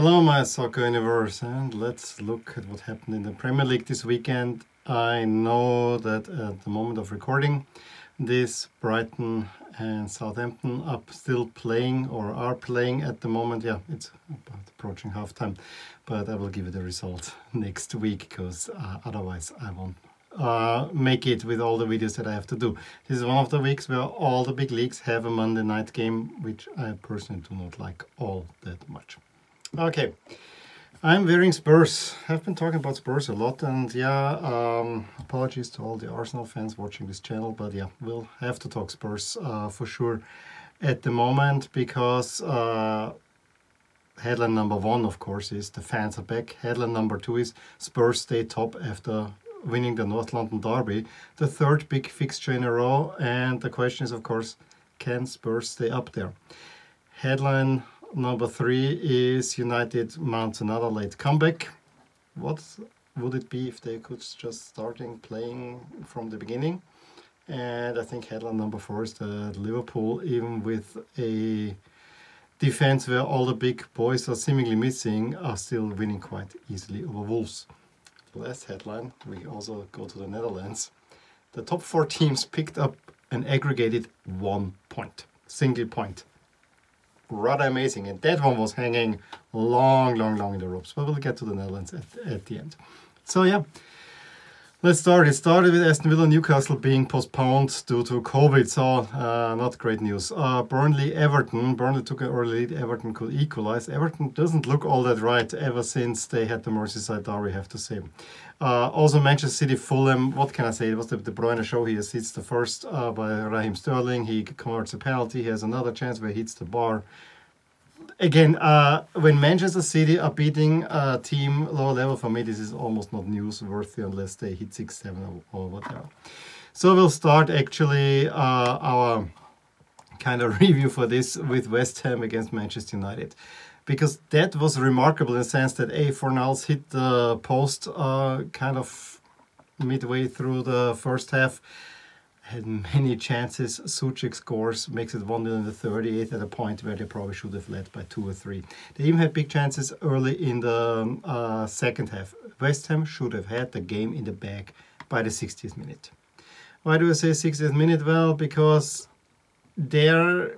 Hello, my soccer universe, and let's look at what happened in the Premier League this weekend. I know that at the moment of recording, this Brighton and Southampton are still playing or are playing at the moment. Yeah, it's about approaching halftime, but I will give you the result next week because uh, otherwise I won't uh, make it with all the videos that I have to do. This is one of the weeks where all the big leagues have a Monday night game, which I personally do not like all that much. Okay, I'm wearing Spurs. I've been talking about Spurs a lot, and yeah, um, apologies to all the Arsenal fans watching this channel, but yeah, we'll have to talk Spurs uh, for sure at the moment because uh, headline number one, of course, is the fans are back. Headline number two is Spurs stay top after winning the North London Derby, the third big fixture in a row, and the question is, of course, can Spurs stay up there? Headline Number three is United mounts another late comeback. What would it be if they could just starting playing from the beginning? And I think headline number four is that Liverpool, even with a defense where all the big boys are seemingly missing, are still winning quite easily over Wolves. Last headline, we also go to the Netherlands. The top four teams picked up an aggregated one point, single point rather amazing. And that one was hanging long, long, long in the ropes. But we'll get to the Netherlands at, at the end. So yeah, let's start. It started with Aston Villa Newcastle being postponed due to COVID. So uh, not great news. Uh, Burnley Everton. Burnley took an early lead. Everton could equalize. Everton doesn't look all that right ever since they had the Merseyside derby, I have to say. Uh, also Manchester City Fulham, what can I say? It was the De Bruyne show. He hits the first uh, by Raheem Sterling. He converts a penalty. He has another chance where he hits the bar. Again, uh, when Manchester City are beating a team lower level, for me, this is almost not newsworthy unless they hit 6-7 or, or, whatever. So we'll start actually uh, our kind of review for this with West Ham against Manchester United because that was remarkable in the sense that A. Fornals hit the post uh, kind of midway through the first half. Had many chances. Soucek scores, makes it 1 0 in the 38th at a point where they probably should have led by two or three. They even had big chances early in the uh, second half. West Ham should have had the game in the bag by the 60th minute. Why do I say 60th minute? Well, because they're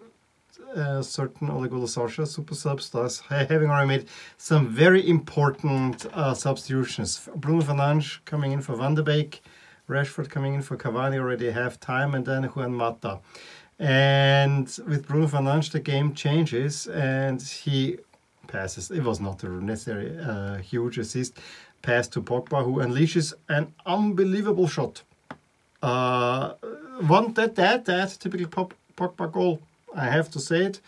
uh, certain Ole Gunnar Solskjaer super subs having already made some very important uh, substitutions. Bruno Fernandes coming in for Van de Beek, Rashford coming in for Cavani already half time, and then Juan Mata. And with Bruno Fernandes, the game changes, and he passes. It was not a necessary uh, huge assist pass to Pogba, who unleashes an unbelievable shot. Uh, one that that that typical Pogba goal I have to say it.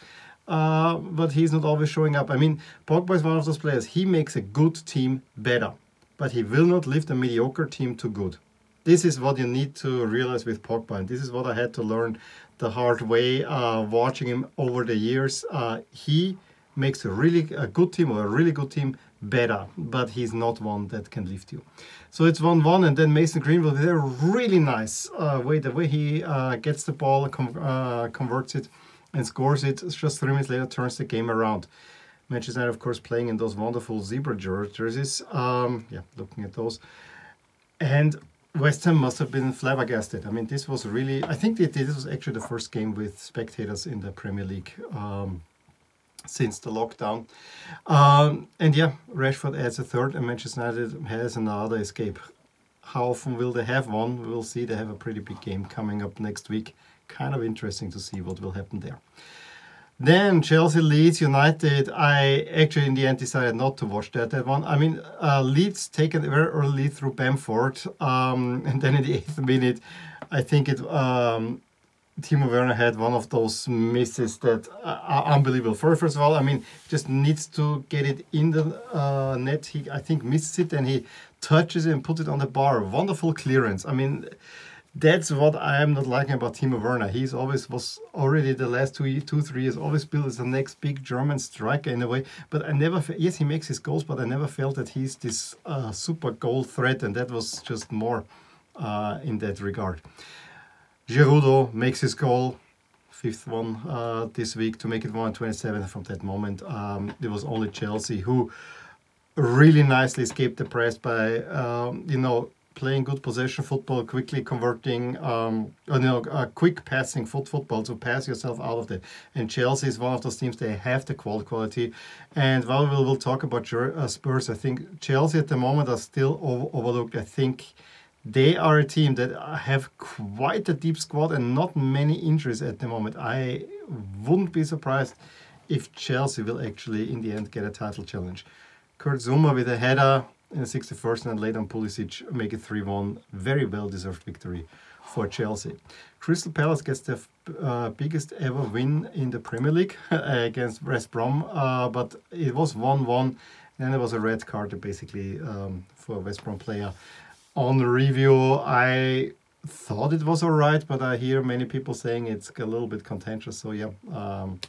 Uh, but he's not always showing up. I mean, Pogba is one of those players. He makes a good team better, but he will not lift a mediocre team to good. This is what you need to realize with Pogba, and this is what I had to learn the hard way uh, watching him over the years. Uh, he makes a really a good team or a really good team better, but he's not one that can lift you. So it's 1-1, and then Mason Greenwood with a really nice uh, way, the way he uh, gets the ball, com uh, converts it and scores it just three minutes later, turns the game around. Manchester United, of course, playing in those wonderful zebra jerseys. Um, yeah, looking at those. And West Ham must have been flabbergasted. I mean, this was really, I think this was actually the first game with spectators in the Premier League um, since the lockdown. Um, and yeah, Rashford adds a third, and Manchester United has another escape. How often will they have one? We'll see. They have a pretty big game coming up next week kind of interesting to see what will happen there. Then Chelsea Leeds United. I actually in the end decided not to watch that, that one. I mean, uh, Leeds taken very early through Bamford, um, and then in the eighth minute, I think it um, Timo Werner had one of those misses that are unbelievable. First, of all, I mean, just needs to get it in the uh, net. He, I think, misses it and he touches it and puts it on the bar. Wonderful clearance. I mean that's what I am not liking about Timo Werner. He's always was already the last two, two, three years always built as the next big German striker in a way. But I never, yes, he makes his goals, but I never felt that he's this uh, super goal threat, and that was just more uh, in that regard. Giroud makes his goal, fifth one uh, this week to make it 127 from that moment. Um, it was only Chelsea who really nicely escaped the press by, um, you know, playing good possession football, quickly converting, um, you know, a quick passing foot football to pass yourself out of it. And Chelsea is one of those teams they have the quality. And while we'll, we'll talk about uh, Spurs, I think Chelsea at the moment are still over- overlooked. I think they are a team that have quite a deep squad and not many injuries at the moment. I wouldn't be surprised if Chelsea will actually, in the end, get a title challenge. Kurt Zouma with a header in the 61st and later on Pulisic make it 3-1. Very well-deserved victory for Chelsea. Crystal Palace gets the uh, biggest ever win in the Premier League against West Brom, uh, but it was 1-1. Then there was a red card basically um, for a West Brom player. On review, I thought it was alright, but I hear many people saying it's a little bit contentious. So yeah, um,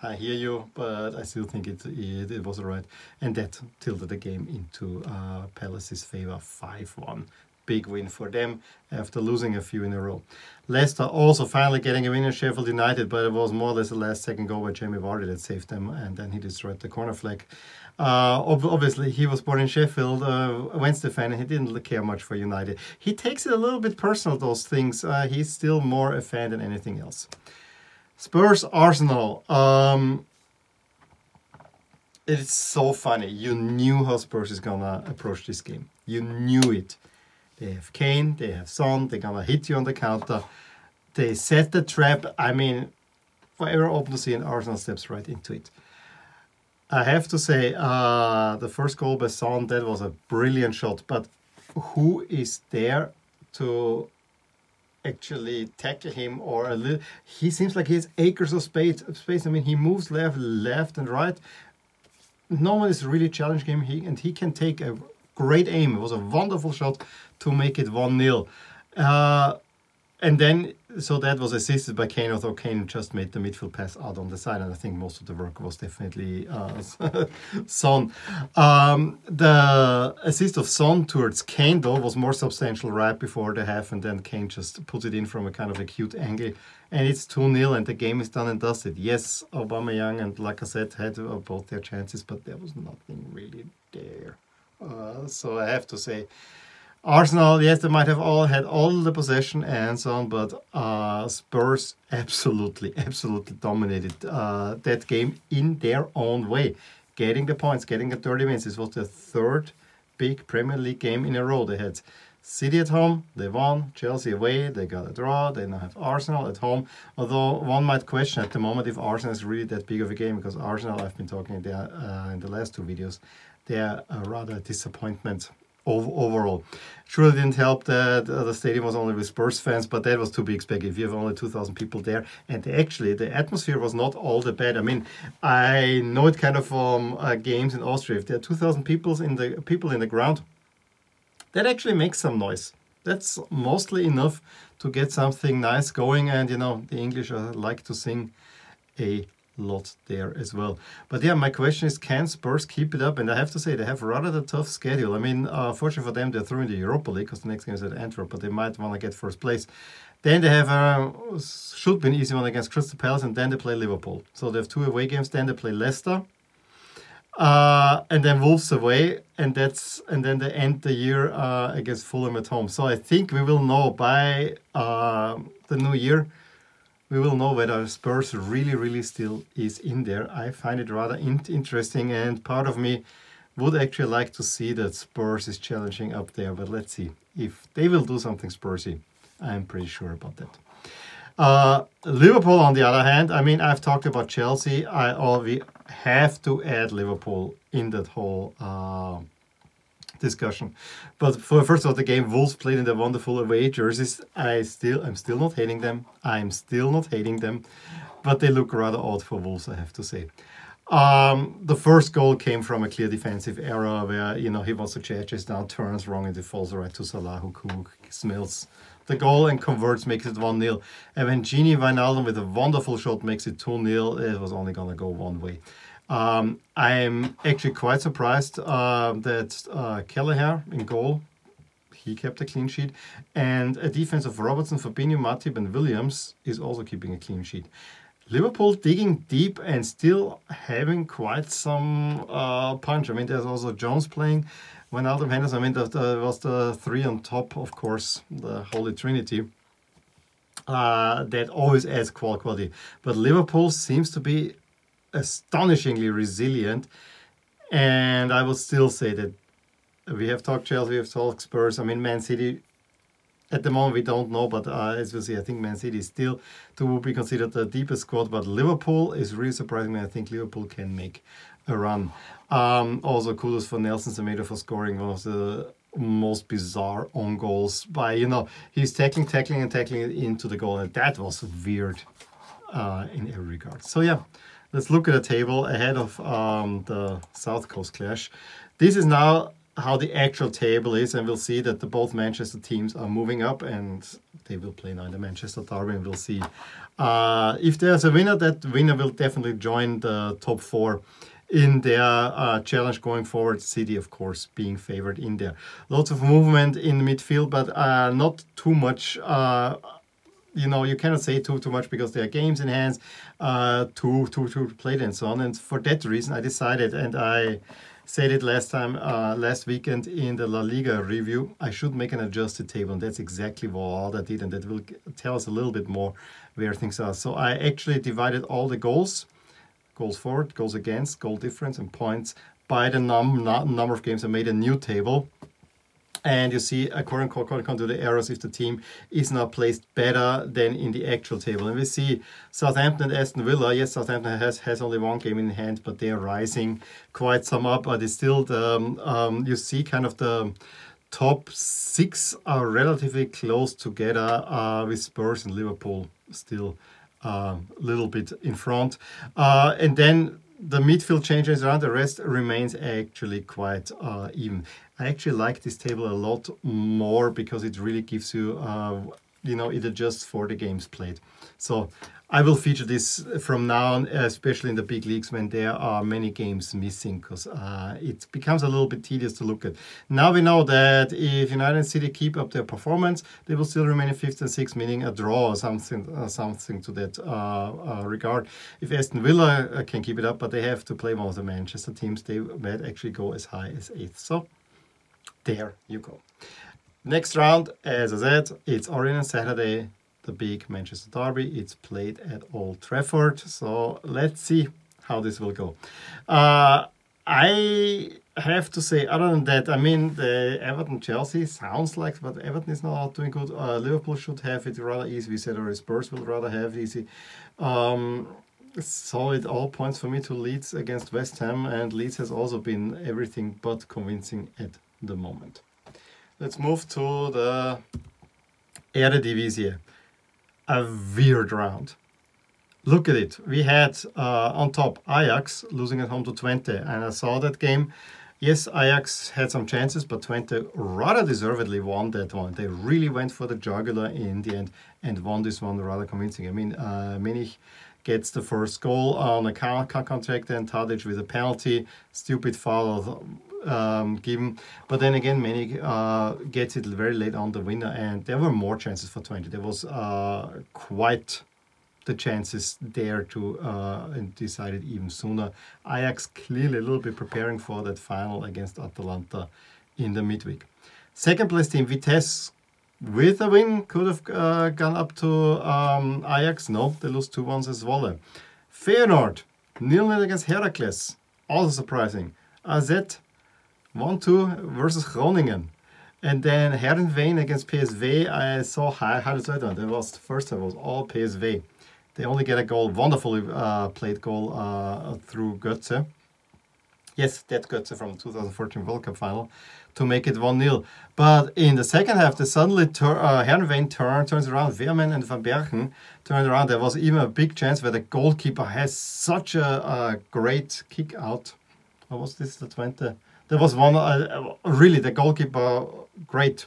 I hear you, but I still think it it, it was alright, and that tilted the game into uh, Palace's favor, five one. Big win for them after losing a few in a row. Leicester also finally getting a win in Sheffield United, but it was more or less the last second goal by Jamie Vardy that saved them, and then he destroyed the corner flag. Uh, ob- obviously, he was born in Sheffield, uh, Wednesday fan, and he didn't care much for United. He takes it a little bit personal, those things. Uh, he's still more a fan than anything else. Spurs Arsenal. Um, it's so funny. You knew how Spurs is gonna approach this game. You knew it. They have Kane, they have Son, they're gonna hit you on the counter. They set the trap. I mean, forever open to see, and Arsenal steps right into it. I have to say, uh, the first goal by Son, that was a brilliant shot. But who is there to actually tackle him or a little? He seems like he has acres of space. Space. I mean, he moves left, left, and right. No one is really challenging him. He and he can take a great aim. It was a wonderful shot to make it one 0 uh, and then, so that was assisted by Kane, although Kane just made the midfield pass out on the side, and I think most of the work was definitely uh, Son. Um, the assist of Son towards Kane, though, was more substantial right before the half, and then Kane just puts it in from a kind of acute angle, and it's 2 0, and the game is done and dusted. Yes, Aubameyang and Lacazette had uh, both their chances, but there was nothing really there. Uh, so I have to say, Arsenal, yes, they might have all had all the possession and so on, but uh, Spurs absolutely, absolutely dominated uh, that game in their own way, getting the points, getting the 30 wins. This was the third big Premier League game in a row. They had City at home, they won. Chelsea away, they got a draw. They now have Arsenal at home. Although one might question at the moment if Arsenal is really that big of a game because Arsenal, I've been talking there uh, in the last two videos, they are a rather disappointment overall. Sure, didn't help that uh, the stadium was only with Spurs fans, but that was to be expected. If you have only 2,000 people there, and actually the atmosphere was not all that bad. I mean, I know it kind of from uh, games in Austria. If there are 2,000 people in the people in the ground, that actually makes some noise. That's mostly enough to get something nice going. And you know, the English uh, like to sing a lot there as well. But yeah, my question is, can Spurs keep it up? And I have to say, they have rather a tough schedule. I mean, uh, fortunately for them, they're through in the Europa League because the next game is at Antwerp, but they might want to get first place. Then they have a should be an easy one against Crystal Palace, and then they play Liverpool. So they have two away games. Then they play Leicester, uh, and then Wolves away, and that's and then they end the year uh, against Fulham at home. So I think we will know by uh, the new year we will know whether Spurs really, really still is in there. I find it rather in interesting, and part of me would actually like to see that Spurs is challenging up there. But let's see if they will do something Spursy. I'm pretty sure about that. Uh, Liverpool, on the other hand, I mean, I've talked about Chelsea. I oh, we have to add Liverpool in that whole. Uh, discussion. But for first of all, the game Wolves played in the wonderful away jerseys. I still, I'm still not hating them. I'm still not hating them, but they look rather odd for Wolves, I have to say. Um, the first goal came from a clear defensive error where you know he wants to chase down, turns wrong, and it falls right to Salah, who, smells the goal and converts, makes it 1 0. And when Gini Wijnaldum with a wonderful shot makes it 2 0, it was only going to go one way. Um, I'm actually quite surprised uh, that uh, Kelleher in goal, he kept a clean sheet. And a defense of Robertson, Fabinho, Matip, and Williams is also keeping a clean sheet. Liverpool digging deep and still having quite some uh, punch. I mean, there's also Jones playing. When Adam Henderson, I mean, that was the three on top, of course, the Holy Trinity. Uh, that always adds quality. But Liverpool seems to be astonishingly resilient. And I will still say that we have talked Chelsea, we have talked Spurs. I mean, Man City, at the moment we don't know, but uh, as we'll see, I think Man City is still to be considered the deepest squad. But Liverpool is really surprising me. I think Liverpool can make a run. Um, also, kudos for Nelson Semedo for scoring one of the most bizarre own goals by, you know, he's tackling, tackling, and tackling into the goal. And that was weird uh, in every regard. So, yeah, let's look at the table ahead of um, the South Coast clash. This is now how the actual table is, and we'll see that the both Manchester teams are moving up, and they will play now in the Manchester Derby, and we'll see. Uh, if there's a winner, that winner will definitely join the top four in their uh, challenge going forward. City, of course, being favored in there. Lots of movement in the midfield, but uh, not too much. You know, you cannot say too too much because there are games in hands uh, to to to play and so on. And for that reason, I decided, and I said it last time, uh, last weekend in the La Liga review, I should make an adjusted table, and that's exactly what I did, and that will tell us a little bit more where things are. So I actually divided all the goals goals forward, goals against, goal difference, and points by the num number of games. I made a new table. And you see, according, according to the errors, if the team is now placed better than in the actual table. And we see Southampton and Aston Villa. Yes, Southampton has, has only one game in hand, but they are rising quite some up. But it's still the, um, um, you see kind of the top six are relatively close together uh, with Spurs and Liverpool still a uh, little bit in front. Uh, and then the midfield changes around, the rest remains actually quite uh, even. I actually like this table a lot more because it really gives you, uh, you know, it adjusts for the games played. So I will feature this from now on, especially in the big leagues when there are many games missing, because uh, it becomes a little bit tedious to look at. Now we know that if United City keep up their performance, they will still remain in fifth and sixth, meaning a draw or something, uh, something to that uh, uh regard. If Aston Villa uh, can keep it up, but they have to play one of the Manchester teams, they might actually go as high as eighth. So there you go. Next round, as I said, it's Orient Saturday, the big Manchester Derby. It's played at Old Trafford. So let's see how this will go. Uh, I have to say, other than that, I mean, the Everton Chelsea sounds like, but Everton is not doing good. Uh, Liverpool should have it rather easy. We said, or Spurs will rather have easy. Um, solid all points for me to Leeds against West Ham, and Leeds has also been everything but convincing at the moment. Let's move to the Eredivisie a weird round. Look at it. We had uh, on top Ajax losing at home to Twente, and I saw that game. Yes, Ajax had some chances, but Twente rather deservedly won that one. They really went for the jugular in the end and won this one rather convincing. I mean, uh, Menig gets the first goal on a car contract and Tadic with a penalty. Stupid foul um, given. But then again, many uh, gets it very late on the winner, and there were more chances for Twente. There was uh, quite the chances there to uh, and decided even sooner. Ajax clearly a little bit preparing for that final against Atalanta in the midweek. Second place team Vitesse with a win could have uh, gone up to um, Ajax. No, they lose two ones as well. Feyenoord nil nil against Heracles. Also surprising. AZ 1-2 versus Groningen. And then Heerenveen against PSV, I saw high highlights on. That was the first time, it was all PSV. They only get a goal, wonderfully uh, played goal uh, through Götze. Yes, that Götze from the 2014 World Cup final to make it 1-0. But in the second half, they suddenly tur uh, Heerenveen turn, turns around. Veerman and Van Bergen turned around. There was even a big chance where the goalkeeper has such a, a great kick out. What was this, the 20? There was one, uh, really, the goalkeeper, great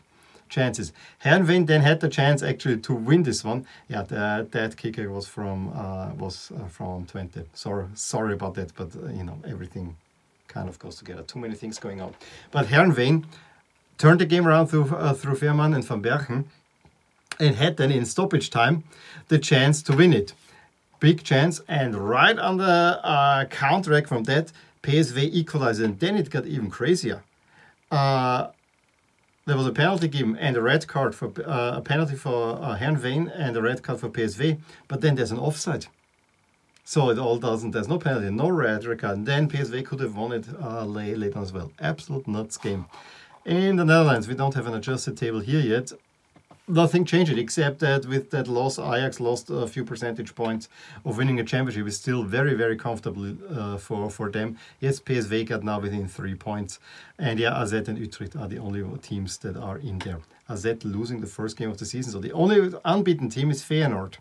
chances. Heerenveen then had the chance actually to win this one. Yeah, the, that kicker was from uh, was uh, from Twente. Sorry, sorry about that, but uh, you know everything kind of goes together. Too many things going on. But Heerenveen turned the game around through, uh, through Veerman and Van Bergen, and had then in stoppage time the chance to win it. Big chance, and right on the uh, counteract from that, PSV equalized, and then it got even crazier. Uh, there was a penalty given and a red card for uh, a penalty for uh, Heerenveen and a red card for PSV, but then there's an offside. So it all doesn't, there's no penalty, no red card. And then PSV could have won it uh, later as well. Absolute nuts game. In the Netherlands, we don't have an adjusted table here yet nothing changed except that with that loss, Ajax lost a few percentage points of winning a championship. It's still very, very comfortable uh, for, for them. Yes, PSV got now within three points. And yeah, AZ and Utrecht are the only teams that are in there. AZ losing the first game of the season. So the only unbeaten team is Feyenoord.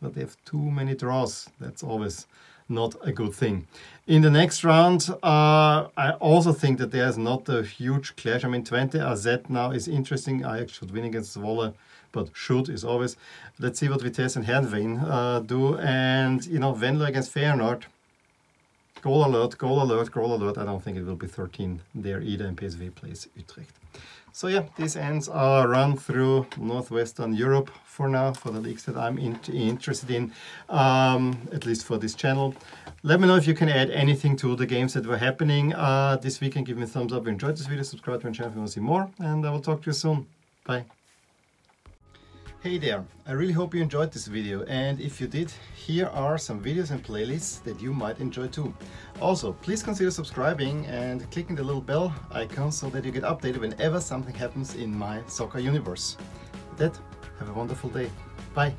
But they have too many draws. That's always not a good thing. In the next round, uh, I also think that there's not a huge clash. I mean, Twente AZ now is interesting. Ajax should win against Zwolle, but should is always. Let's see what Vitesse and Heerenveen uh, do. And, you know, Venlo against Feyenoord. Goal alert, goal alert, goal alert. I don't think it will be 13 there either and PSV plays Utrecht. So yeah, this ends our run through Northwestern Europe for now, for the leagues that I'm in interested in, um, at least for this channel. Let me know if you can add anything to the games that were happening uh, this weekend. Give me a thumbs up if you enjoyed this video, subscribe to my channel if you want to see more, and I will talk to you soon. Bye. Hey there, I really hope you enjoyed this video and if you did, here are some videos and playlists that you might enjoy too. Also, please consider subscribing and clicking the little bell icon so that you get updated whenever something happens in my soccer universe. With that, have a wonderful day. Bye.